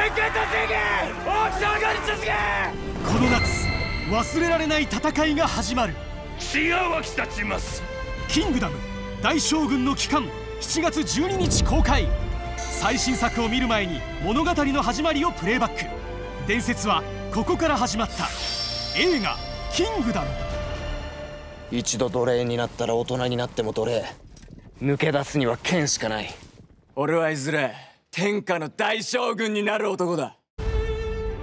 この夏忘れられない戦いが始まる。血が沸き立ちます。キングダム大将軍の帰還7月12日公開。最新作を見る前に物語の始まりをプレイバック。伝説はここから始まった。映画「キングダム」一度奴隷になったら大人になっても奴隷。抜け出すには剣しかない。俺はいずれ天下の大将軍になる男だ。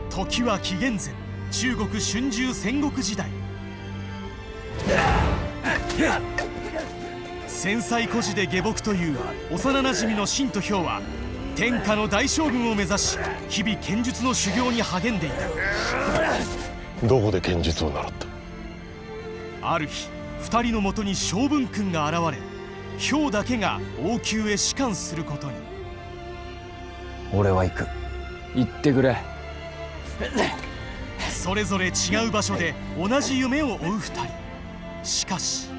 時は紀元前中国春秋戦国時代。戦災孤児で下僕という幼なじみの秦と氷は天下の大将軍を目指し日々剣術の修行に励んでいた。どこで剣術を習った？ある日二人のもとに将軍君が現れ氷だけが王宮へ仕官することに俺は行く。行ってくれ。それぞれ違う場所で同じ夢を追う二人。しかし。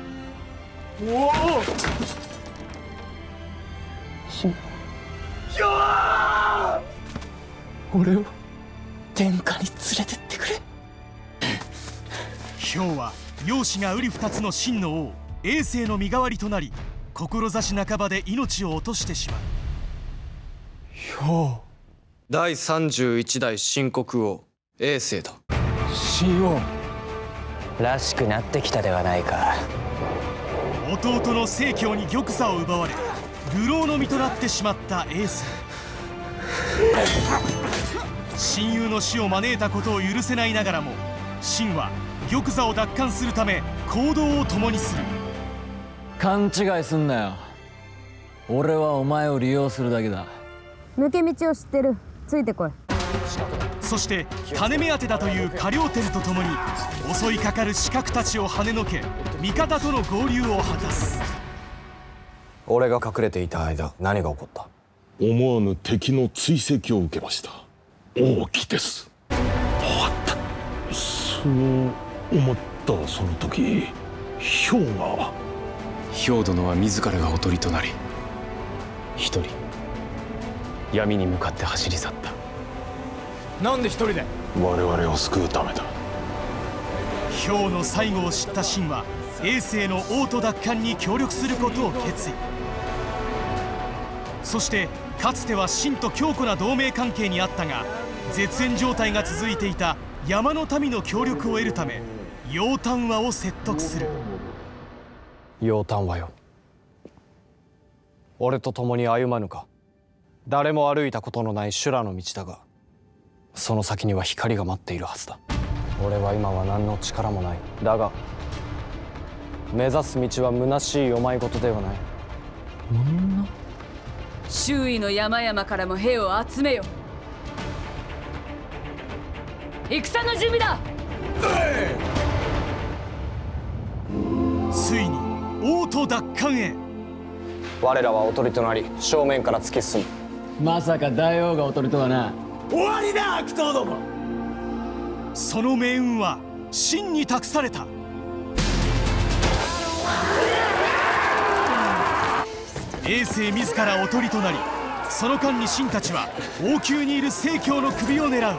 俺を天下に連れてってくれ。氷は容姿が瓜二つの真の王。衛星の身代わりとなり志半ばで命を落としてしまう第31代新国王衛星だ神王。らしくなってきたではないか。弟の正教に玉座を奪われ流浪の身となってしまったエース親友の死を招いたことを許せないながらも秦は玉座を奪還するため行動を共にする。勘違いすんなよ。俺はお前を利用するだけだ抜け道を知ってる。ついてこい。そして金目当てだという過料店とともに襲いかかる刺客たちを跳ねのけ味方との合流を果たす。俺が隠れていた間何が起こった？思わぬ敵の追跡を受けました。王毅です。終わった。そう思ったその時氷が兵殿は自らがおとりとなり一人闇に向かって走り去った。なんで一人で？我々を救うためだ。氷の最後を知った秦は衛星の王都奪還に協力することを決意。そしてかつては秦と強固な同盟関係にあったが絶縁状態が続いていた山の民の協力を得るため楊丹和を説得する。楊丹和よ。俺と共に歩まぬか？誰も歩いたことのない修羅の道だがその先には光が待っているはずだ。俺は今は何の力もない。だが目指す道は虚しいお前事ではない。周囲の山々からも兵を集めよ。戦の準備だ。ついに王都奪還へ。我らはおとりとなり正面から突き進むまさか大王がおとりとはな。終わりだ悪党ども。その命運は秦に託された。衛星自らおとりとなりその間に秦たちは王宮にいる正教の首を狙う。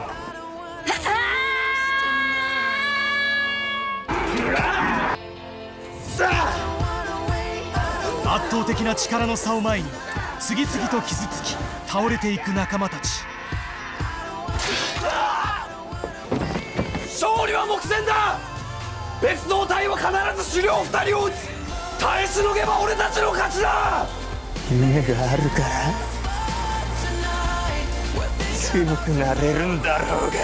圧倒的な力の差を前に次々と傷つき倒れていく仲間たち。勝利は目前だ。別動隊は必ず狩猟二人を撃つ。耐えしのげば俺たちの勝ちだ。夢があるから強くなれるんだろうが。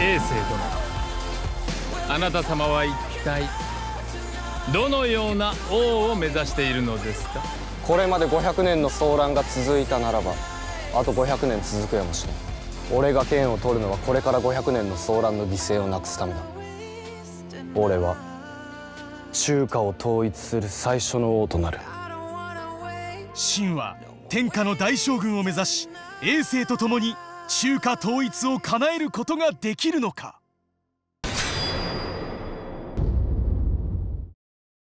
衛星殿あなた様は一体どのような王を目指しているのですか？これまで500年の騒乱が続いたならばあと500年続くやもしれん。俺が剣を取るのはこれから500年の騒乱の犠牲をなくすためだ。俺は中華を統一する最初の王となる。秦は天下の大将軍を目指し衛星と共に中華統一を叶えることができるのか？